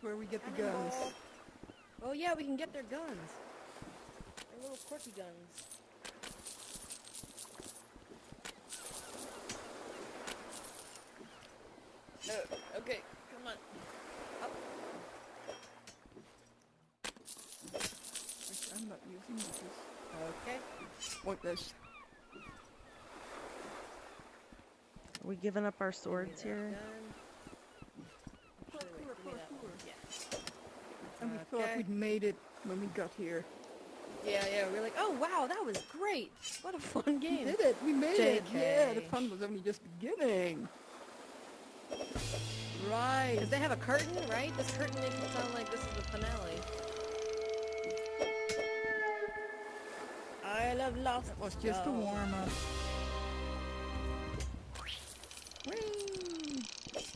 where we get the guns. Oh yeah, we can get their guns. Their little quirky guns. Oh, okay, come on. Up. Which I'm not using because Okay. Uh, what this. Are we giving up our swords Give me here? gun. Actually, wait, give me that one. Yeah. And we thought we'd made it when we got here. Yeah, yeah, we're like, oh wow, that was great. What a fun game! We did it! We made it! Yeah, the fun was only just beginning. Right. Because they have a curtain, right? This curtain makes it sound like this is the finale. I love Lost. That was just a Go. warm up. Whee! Okay.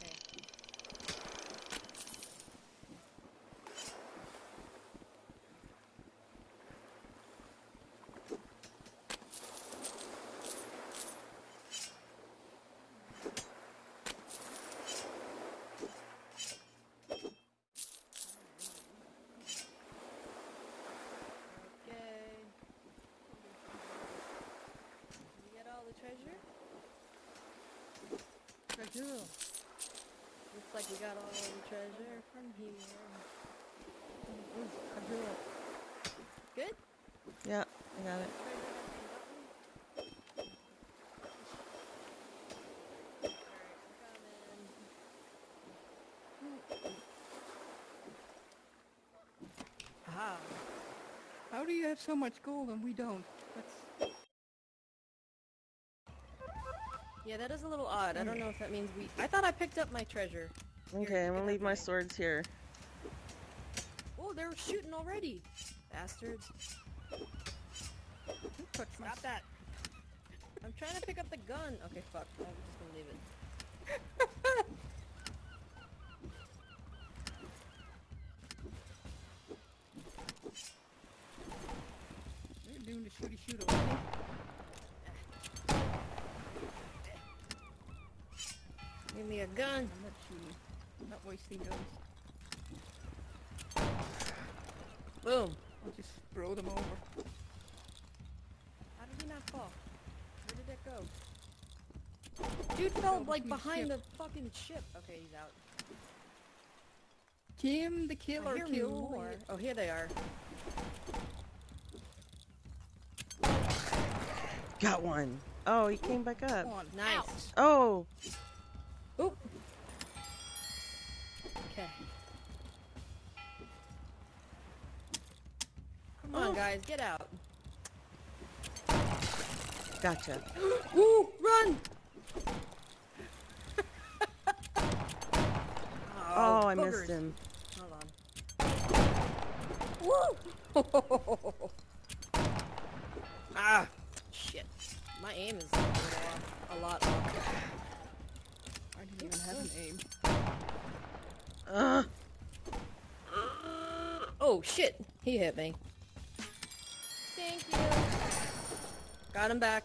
Okay. Did you get all the treasure? Treasure. Looks like we got all the treasure from here. Treasure. Good? Yeah, I got it. Aha. How do you have so much gold and we don't? That's Yeah, that is a little odd. I don't know if that means we. I thought I picked up my treasure. Here, Okay, I'm gonna leave my back. swords here. Oh, they're shooting already. Bastards. Don't touch my Stop that. I'm trying to pick up the gun. Okay, fuck. I'm just gonna leave it. They're doing the shooty shoot already. Give me a gun. I'm not shooting. I'm not wasting guns. Boom. I'll just throw them over. How did he not fall? Where did that go? Dude fell Fell like behind ship. the fucking ship. Okay, he's out. Kim the killer hear kill. more. Oh, here they are. Got one. Oh, he came back Come up. on. Nice. Oh, Oop. Okay. Come on, Oh. guys, get out. gotcha. Ooh, run! Oh, I boogers. missed him. Hold on. Woo! ah, shit. My aim is a little off, a lot off. Even have an aim. Uh, Oh, shit. He hit me. Thank you. Got him back.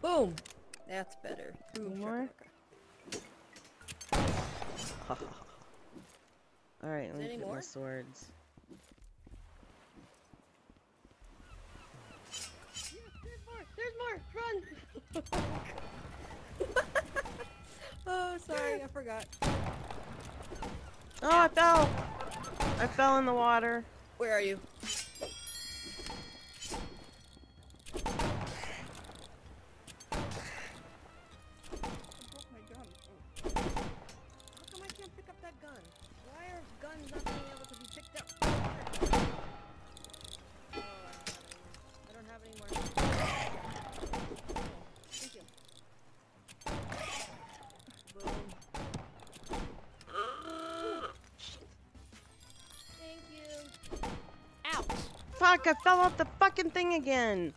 Boom. That's better. Boom. More? all right, let me get more? swords. There's more. Run. oh, sorry. I forgot. Oh, I fell. I fell in the water. Where are you? Fuck, I fell off the fucking thing again.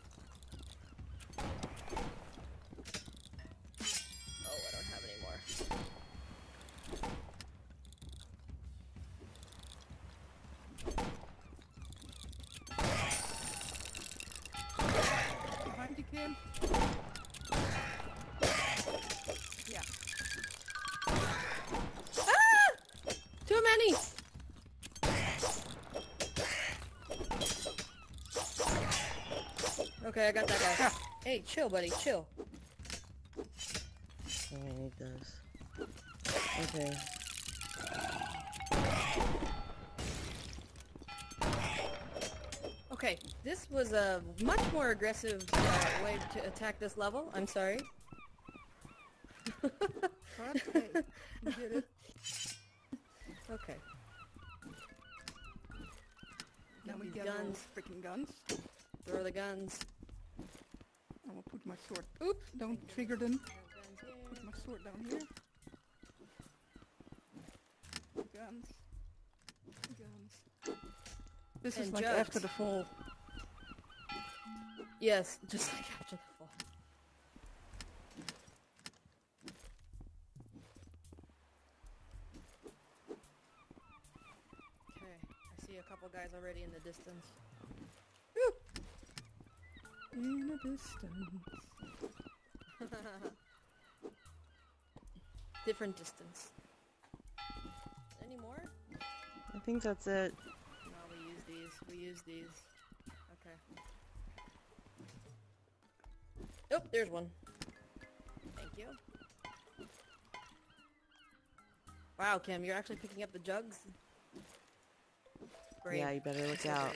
Oh, I don't have any more. Behind you, Kim. Okay, I got that guy. Hey, chill, buddy, chill. Oh, I need those. Okay. Okay, this was a much more aggressive uh, way to attack this level. I'm sorry. But hey, we did it. Okay. Now we get guns. guns. freaking guns. Throw the guns. Will put my sword. Oops! Don't trigger them. Put my sword down here. Guns. Guns. This is like jugs. after the fall. Yes, just like after the fall. Okay, I see a couple guys already in the distance. In distance. Different distance. Any more? I think that's it. No, we use these. We use these. Okay. Oh, there's one. Thank you. Wow, Kim, you're actually picking up the jugs? Great. Yeah, you better look out.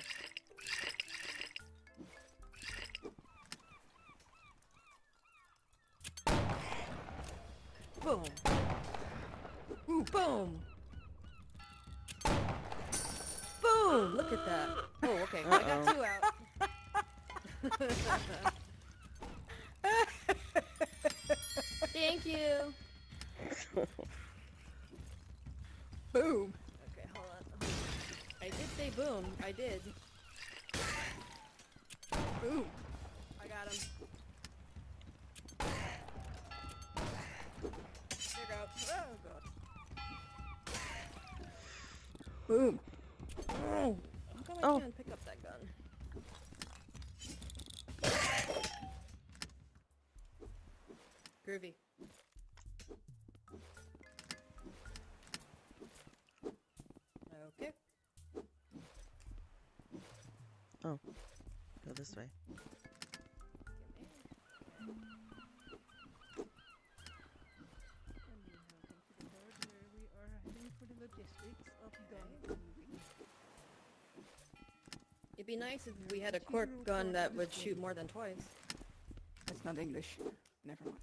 Boom. Ooh, boom. Boom! Look at that. Oh, okay. I Uh-oh. got two out. Thank you. Boom! Okay, hold on. I did say boom. I did. Boom! I got him. Boom! Oh. How come I Oh. can't pick up that gun? Groovy. Okay. Oh. Go this way. Be nice if we had a cork gun that would shoot more than twice. That's not English. Never mind.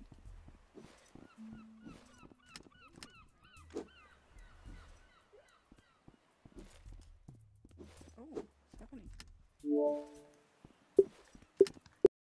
Oh, what's happening?